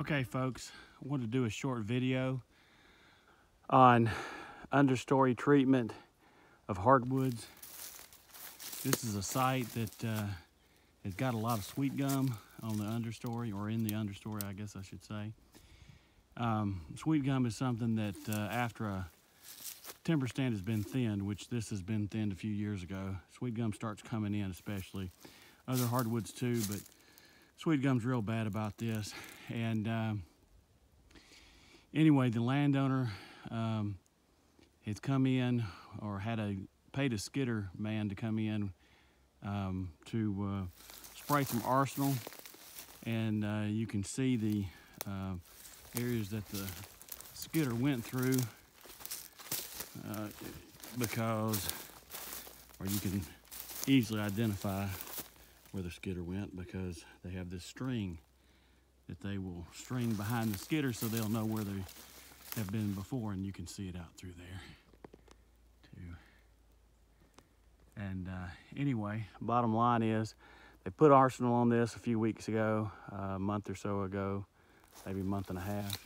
Okay, folks, I wanted to do a short video on understory treatment of hardwoods. This is a site that uh, has got a lot of sweet gum on the understory, or in the understory, I guess I should say. Um, sweet gum is something that uh, after a timber stand has been thinned, which this has been thinned a few years ago, sweet gum starts coming in especially. Other hardwoods too, but Sweet gum's real bad about this. And um, anyway, the landowner um, has come in or had a paid a skidder man to come in um, to uh, spray some arsenal. And uh, you can see the uh, areas that the skidder went through uh, because, or you can easily identify where the skidder went because they have this string that they will string behind the skidder so they'll know where they have been before and you can see it out through there too. And uh, anyway, bottom line is they put arsenal on this a few weeks ago, uh, a month or so ago, maybe a month and a half.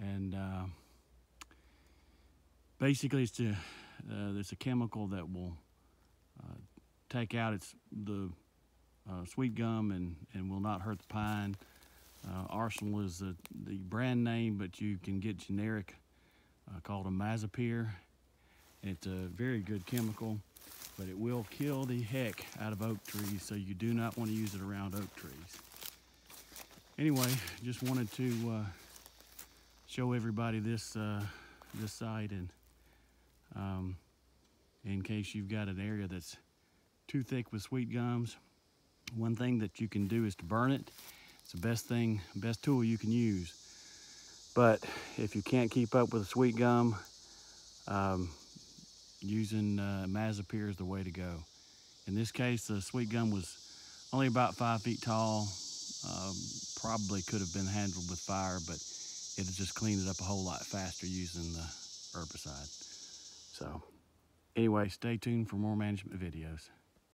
And uh, basically it's, a, uh, it's a chemical that will uh, take out its the uh, sweet gum and, and will not hurt the pine. Uh, Arsenal is the, the brand name, but you can get generic uh, called imazapyr. It's a very good chemical, but it will kill the heck out of oak trees, so you do not want to use it around oak trees. Anyway, just wanted to uh, show everybody this uh, this site and um, in case you've got an area that's too thick with sweet gums. One thing that you can do is to burn it. It's the best thing, best tool you can use. But if you can't keep up with a sweet gum, um, using uh, imazapyr is the way to go. In this case, the sweet gum was only about five feet tall. Um, probably could have been handled with fire, but it'll just cleaned it up a whole lot faster using the herbicide. So anyway, stay tuned for more management videos.